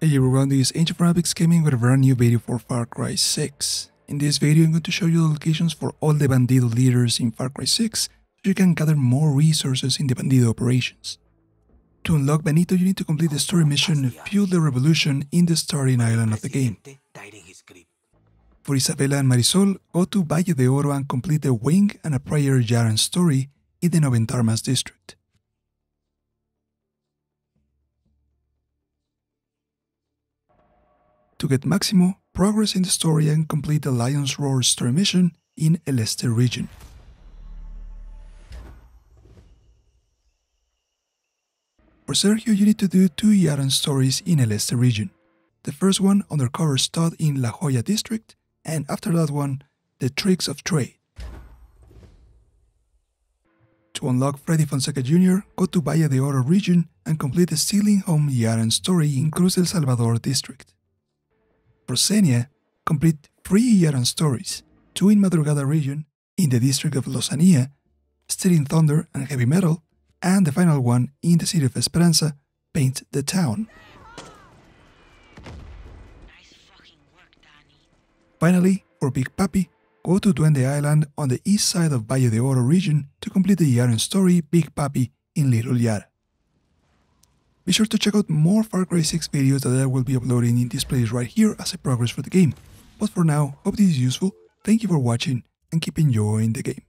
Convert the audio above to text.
Hey everyone, this is from Abyx Gaming with a brand new video for Far Cry 6. In this video I'm going to show you the locations for all the Bandido leaders in Far Cry 6 so you can gather more resources in the Bandido operations. To unlock Benito you need to complete the story mission Fuel the Revolution in the starting island of the game. For Isabela and Marisol, go to Valle de Oro and complete the Wing and a Prayer Yaran story in the Noventarmas district. To get Maximo, progress in the story and complete the Lion's Roar story mission in El Este region. For Sergio, you need to do two Yaran stories in El Este region. The first one, Undercover Stud in La Joya district, and after that one, The Tricks of Trade. To unlock Freddy Fonseca Jr., go to Valle de Oro region and complete the Stealing Home Yaran story in Cruz del Salvador district. For Zenia, complete three Yaran stories, two in Madrugada region, in the district of Lozania, in Thunder and Heavy Metal, and the final one in the city of Esperanza, Paint the Town. Finally, for Big Papi, go to Duende Island on the east side of Valle de Oro region to complete the Yaran story Big Papi in Little Yara. Be sure to check out more Far Cry 6 videos that I will be uploading in this place right here as I progress through the game. But for now, hope this is useful, thank you for watching and keep enjoying the game.